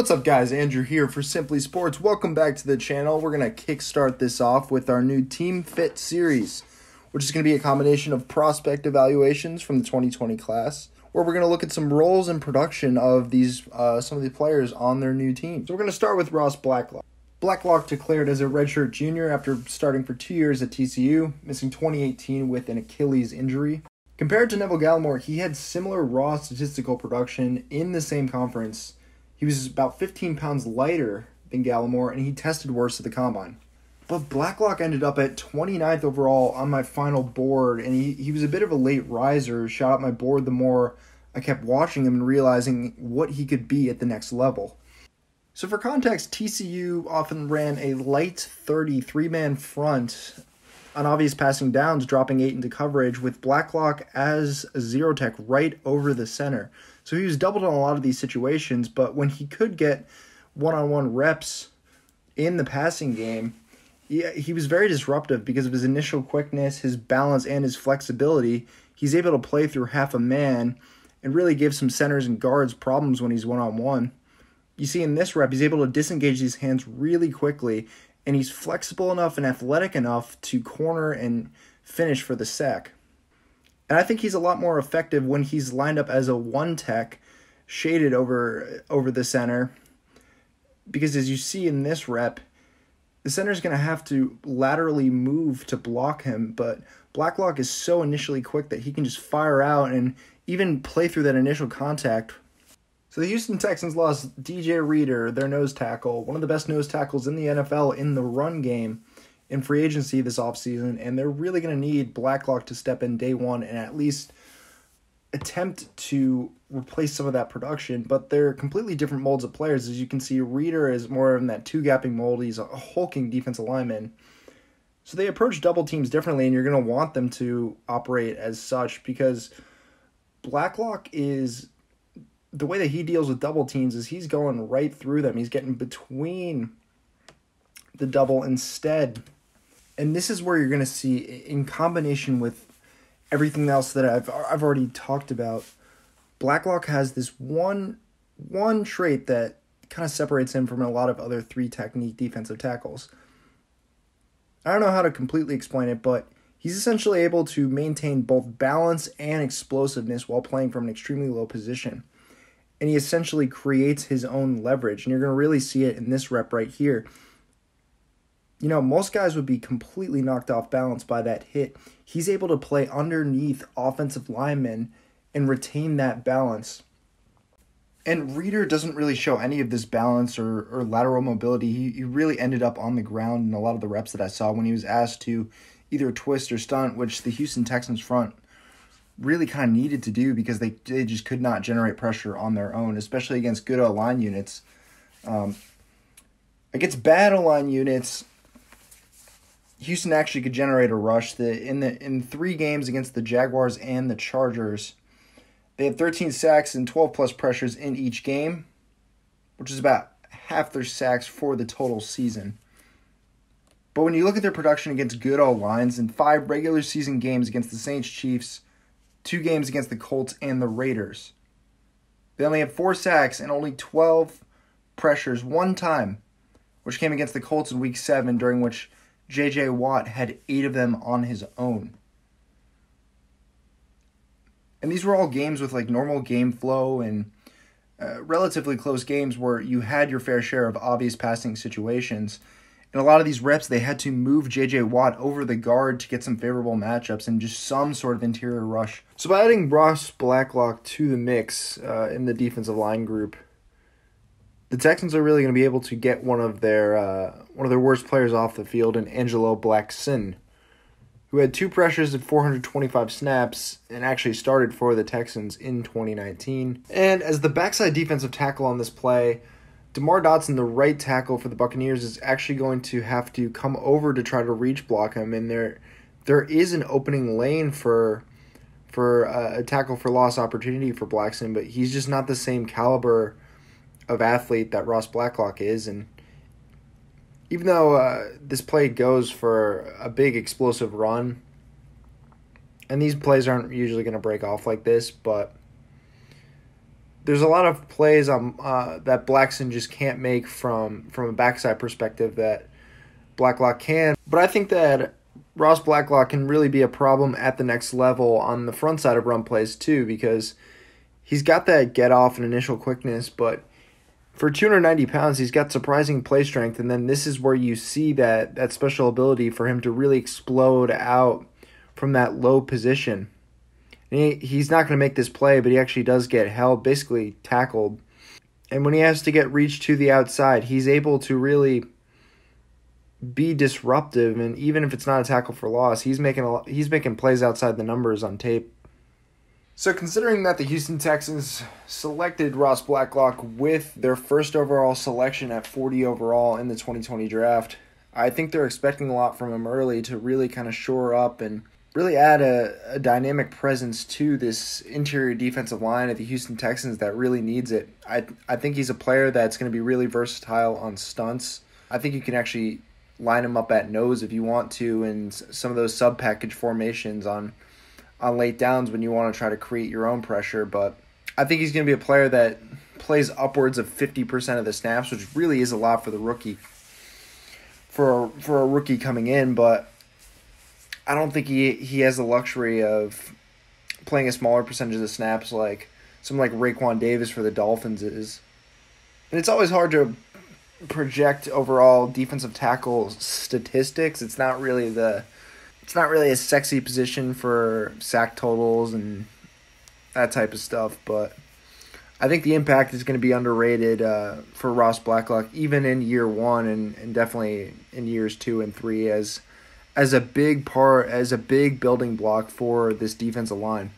What's up, guys? Andrew here for Simply Sports. Welcome back to the channel. We're going to kickstart this off with our new Team Fit series, which is going to be a combination of prospect evaluations from the 2020 class, where we're going to look at some roles and production of these uh, some of the players on their new team. So we're going to start with Ross Blacklock. Blacklock declared as a redshirt junior after starting for two years at TCU, missing 2018 with an Achilles injury. Compared to Neville Gallimore, he had similar raw statistical production in the same conference. He was about 15 pounds lighter than Gallimore, and he tested worse at the combine. But Blacklock ended up at 29th overall on my final board, and he, he was a bit of a late riser. Shot up my board the more I kept watching him and realizing what he could be at the next level. So, for context, TCU often ran a light 33 man front on obvious passing downs, dropping eight into coverage with Blacklock as a zero tech right over the center. So he was doubled on a lot of these situations, but when he could get one on one reps in the passing game, he, he was very disruptive because of his initial quickness, his balance, and his flexibility. He's able to play through half a man and really give some centers and guards problems when he's one on one. You see in this rep, he's able to disengage these hands really quickly, and he's flexible enough and athletic enough to corner and finish for the sack. And I think he's a lot more effective when he's lined up as a one tech, shaded over over the center. Because as you see in this rep, the center is going to have to laterally move to block him, but Blacklock is so initially quick that he can just fire out and even play through that initial contact so the Houston Texans lost DJ Reader, their nose tackle, one of the best nose tackles in the NFL in the run game in free agency this offseason, and they're really going to need Blacklock to step in day one and at least attempt to replace some of that production, but they're completely different molds of players. As you can see, Reader is more in that two gapping mold. He's a hulking defensive lineman. So they approach double teams differently, and you're going to want them to operate as such because Blacklock is the way that he deals with double teams is he's going right through them. He's getting between the double instead. And this is where you're going to see in combination with everything else that I've I've already talked about. Blacklock has this one one trait that kind of separates him from a lot of other three technique defensive tackles. I don't know how to completely explain it, but he's essentially able to maintain both balance and explosiveness while playing from an extremely low position and he essentially creates his own leverage. And you're going to really see it in this rep right here. You know, most guys would be completely knocked off balance by that hit. He's able to play underneath offensive linemen and retain that balance. And Reader doesn't really show any of this balance or, or lateral mobility. He, he really ended up on the ground in a lot of the reps that I saw when he was asked to either twist or stunt, which the Houston Texans front really kind of needed to do because they, they just could not generate pressure on their own, especially against good O line units. Um, against bad O line units, Houston actually could generate a rush. The in the in three games against the Jaguars and the Chargers, they had 13 sacks and 12 plus pressures in each game, which is about half their sacks for the total season. But when you look at their production against good O lines in five regular season games against the Saints, Chiefs, two games against the Colts and the Raiders. They only had four sacks and only 12 pressures one time, which came against the Colts in week seven, during which J.J. Watt had eight of them on his own. And these were all games with like normal game flow and uh, relatively close games where you had your fair share of obvious passing situations in a lot of these reps, they had to move JJ Watt over the guard to get some favorable matchups and just some sort of interior rush. So by adding Ross Blacklock to the mix uh, in the defensive line group, the Texans are really going to be able to get one of their uh, one of their worst players off the field in Angelo Blackson, who had two pressures at 425 snaps and actually started for the Texans in 2019. And as the backside defensive tackle on this play, DeMar Dotson, the right tackle for the Buccaneers, is actually going to have to come over to try to reach block him, and there there is an opening lane for for uh, a tackle for loss opportunity for Blackson, but he's just not the same caliber of athlete that Ross Blacklock is, and even though uh, this play goes for a big explosive run, and these plays aren't usually going to break off like this, but there's a lot of plays um, uh, that Blackson just can't make from from a backside perspective that Blacklock can. But I think that Ross Blacklock can really be a problem at the next level on the front side of run plays too because he's got that get off and initial quickness, but for 290 pounds, he's got surprising play strength, and then this is where you see that that special ability for him to really explode out from that low position. And he, he's not going to make this play, but he actually does get held, basically tackled. And when he has to get reached to the outside, he's able to really be disruptive. And even if it's not a tackle for loss, he's making a, he's making plays outside the numbers on tape. So, considering that the Houston Texans selected Ross Blacklock with their first overall selection at 40 overall in the 2020 draft, I think they're expecting a lot from him early to really kind of shore up and really add a, a dynamic presence to this interior defensive line of the Houston Texans that really needs it. I I think he's a player that's going to be really versatile on stunts. I think you can actually line him up at nose if you want to in some of those sub package formations on on late downs when you want to try to create your own pressure, but I think he's going to be a player that plays upwards of 50% of the snaps, which really is a lot for the rookie. For for a rookie coming in, but I don't think he he has the luxury of playing a smaller percentage of the snaps like someone like Raekwon Davis for the Dolphins is. And it's always hard to project overall defensive tackle statistics. It's not really the it's not really a sexy position for sack totals and that type of stuff, but I think the impact is going to be underrated uh, for Ross Blacklock, even in year one and, and definitely in years two and three as as a big part, as a big building block for this defensive line.